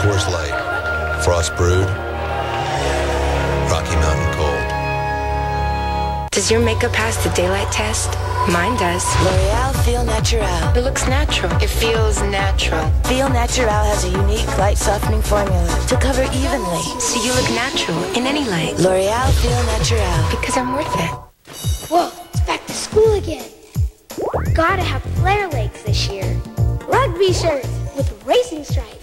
Coors Light. Frost brewed. Rocky Mountain Cold. Does your makeup pass the daylight test? Mine does. L'Oreal Feel Naturale. It looks natural. It feels natural. Feel Naturale has a unique light softening formula to cover evenly. So you look natural in any light. L'Oreal Feel Naturale. Because I'm worth it. Whoa, it's back to school again. Gotta have flare legs this year. Rugby shirts with racing stripes.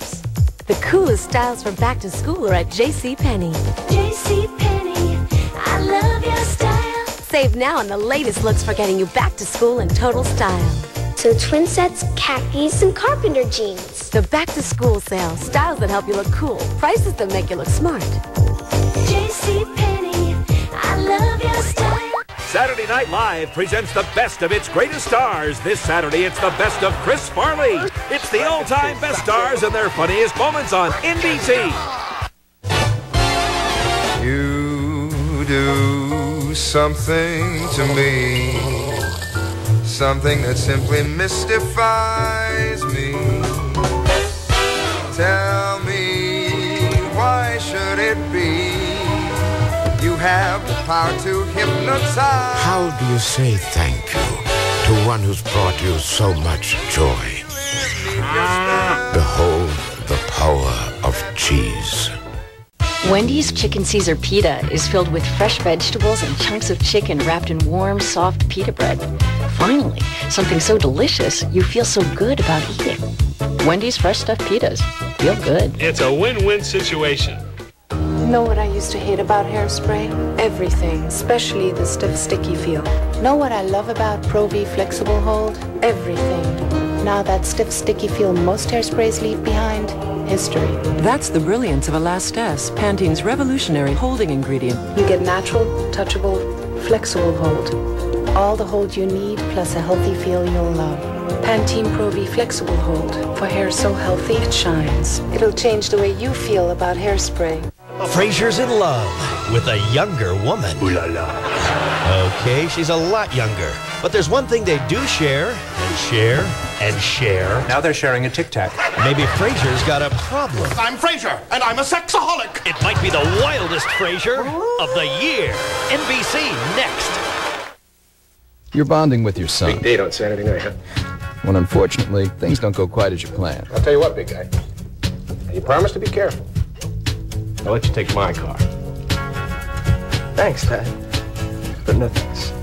The coolest styles for back to school are at JCPenney. JCPenney, I love your style. Save now on the latest looks for getting you back to school in total style. So twin sets, khakis, and carpenter jeans. The back to school sale. Styles that help you look cool. Prices that make you look smart. JCPenney, I love your style. Saturday Night Live presents the best of its greatest stars. This Saturday, it's the best of Chris Farley. It's the all-time best stars and their funniest moments on NBC. You do something to me, something that simply mystifies me. Tell me, why should it be? You have the power to. How do you say thank you to one who's brought you so much joy? Behold the power of cheese. Wendy's Chicken Caesar Pita is filled with fresh vegetables and chunks of chicken wrapped in warm, soft pita bread. Finally, something so delicious you feel so good about eating. Wendy's fresh stuffed pitas. Feel good. It's a win-win situation. Know what I used to hate about hairspray? Everything, especially the stiff, sticky feel. Know what I love about Pro V Flexible Hold? Everything. Now that stiff, sticky feel most hairsprays leave behind, history. That's the brilliance of Elastase, Pantene's revolutionary holding ingredient. You get natural, touchable, flexible hold. All the hold you need, plus a healthy feel you'll love. Pantene Pro V Flexible Hold. For hair so healthy, it shines. It'll change the way you feel about hairspray. Frasier's in love with a younger woman. Ooh la la. Okay, she's a lot younger. But there's one thing they do share, and share, and share. Now they're sharing a Tic Tac. Maybe Frasier's got a problem. I'm Frasier, and I'm a sexaholic. It might be the wildest Frasier of the year. NBC next. You're bonding with your son. Big date on Saturday night, huh? When unfortunately, things don't go quite as you planned. I'll tell you what, big guy. You promise to be careful. I'll let you take my car. Thanks, Dad. But no thanks.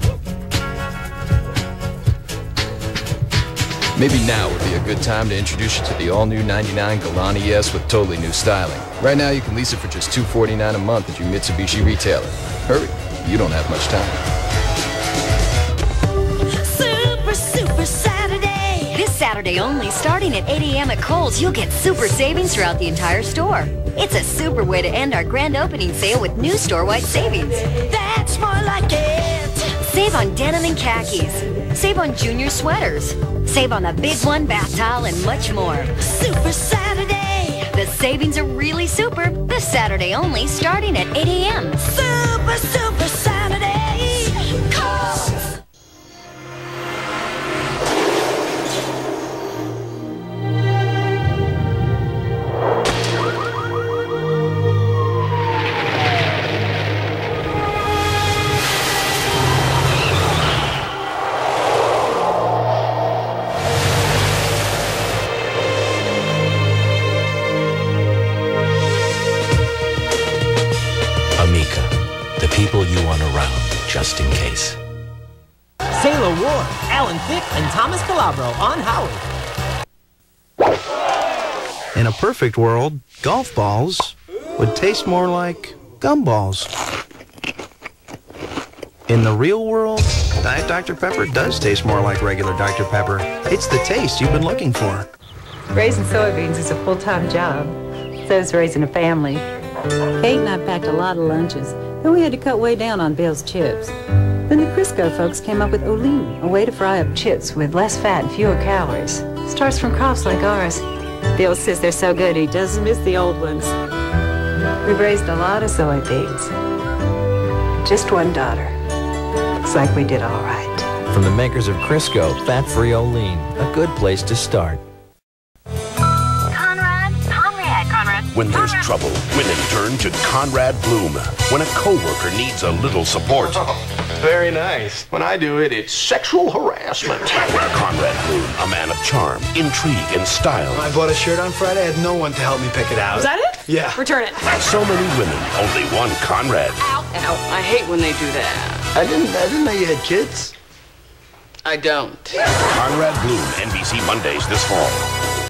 Maybe now would be a good time to introduce you to the all-new 99 Galant ES with totally new styling. Right now, you can lease it for just 249 a month at your Mitsubishi retailer. Hurry, you don't have much time. Super, super Saturday. This Saturday only, starting at 8 a.m. at Kohl's, you'll get super savings throughout the entire store. It's a super way to end our grand opening sale with new store-wide savings. That's more like it. Save on denim and khakis. Save on junior sweaters. Save on the big one, bath towel, and much more. Super Saturday. The savings are really super. This Saturday only, starting at 8 a.m. Super, super Saturday. Just in case. Sela Ward, Alan Thicke, and Thomas Calabro on Howie. In a perfect world, golf balls would taste more like gumballs. In the real world, Diet Dr. Pepper does taste more like regular Dr. Pepper. It's the taste you've been looking for. Raising soybeans is a full-time job. So is raising a family. Kate and I packed a lot of lunches, then we had to cut way down on Bill's chips. Then the Crisco folks came up with Olean, a way to fry up chips with less fat and fewer calories. Starts from crops like ours. Bill says they're so good he doesn't miss the old ones. We've raised a lot of soybeans. Just one daughter. Looks like we did all right. From the makers of Crisco, fat-free Olean, a good place to start. When there's trouble, women turn to Conrad Bloom. When a coworker needs a little support, Very nice. When I do it, it's sexual harassment. Conrad Bloom, a man of charm, intrigue, and style. I bought a shirt on Friday. I had no one to help me pick it out. Is that it? Yeah. Return it. So many women, only one Conrad. Ow. Ow. I hate when they do that. I didn't. I didn't know you had kids. I don't. Conrad Bloom, NBC Mondays this fall.